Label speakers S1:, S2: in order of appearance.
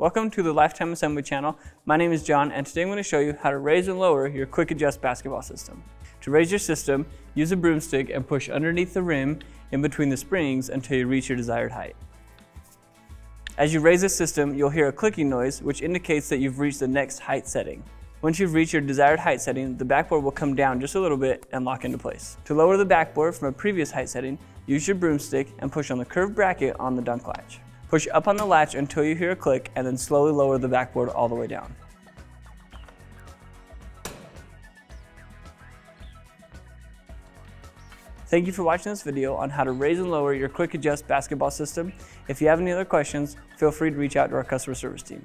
S1: Welcome to the Lifetime Assembly channel. My name is John and today I'm going to show you how to raise and lower your quick adjust basketball system. To raise your system, use a broomstick and push underneath the rim in between the springs until you reach your desired height. As you raise the system, you'll hear a clicking noise which indicates that you've reached the next height setting. Once you've reached your desired height setting, the backboard will come down just a little bit and lock into place. To lower the backboard from a previous height setting, use your broomstick and push on the curved bracket on the dunk latch. Push up on the latch until you hear a click and then slowly lower the backboard all the way down. Thank you for watching this video on how to raise and lower your quick adjust basketball system. If you have any other questions, feel free to reach out to our customer service team.